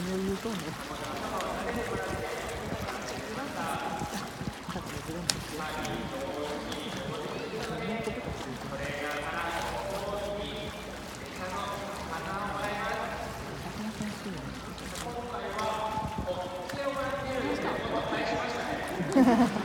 何を言うとん Ha ha ha.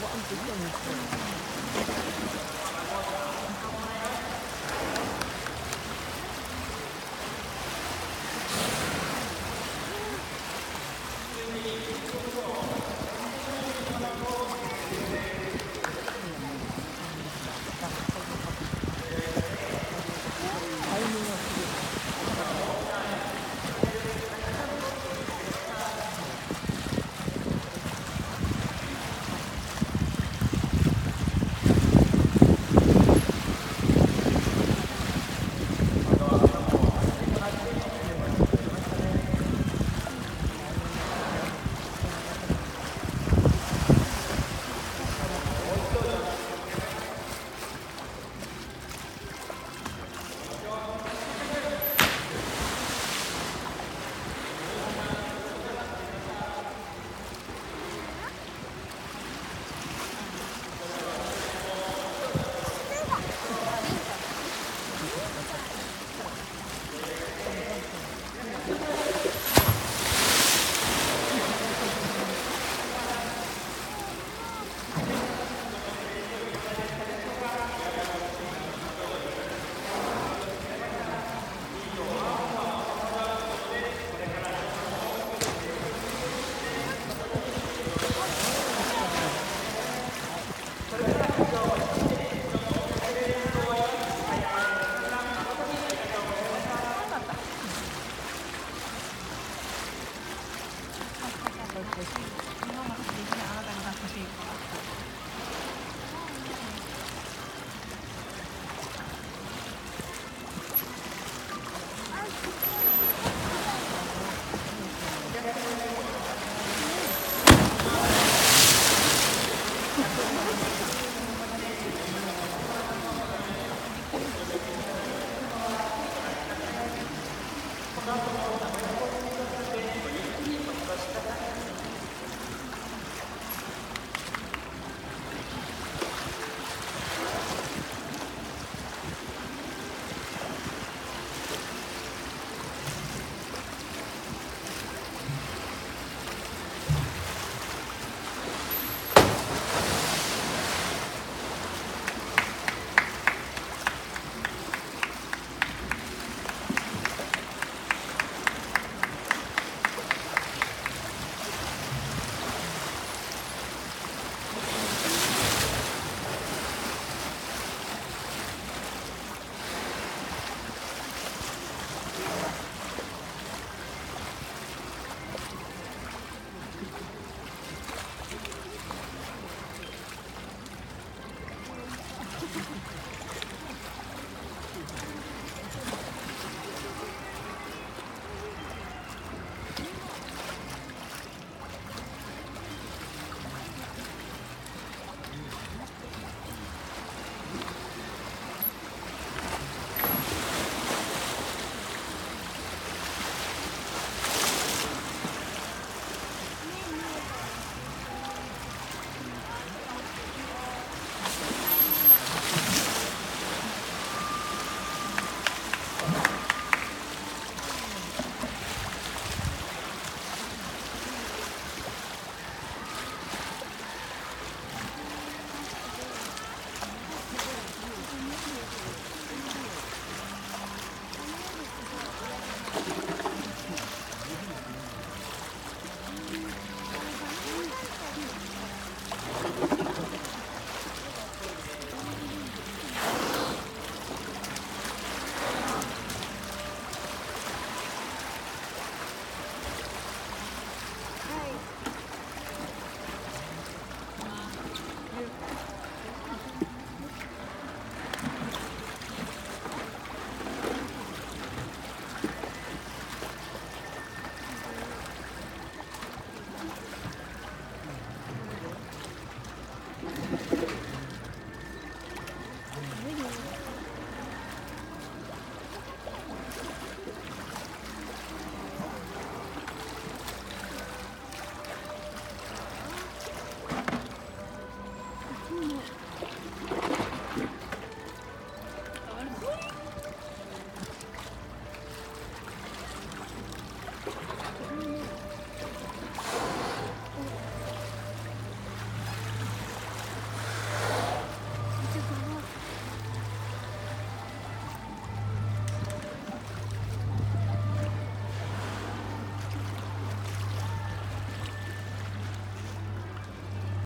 ババン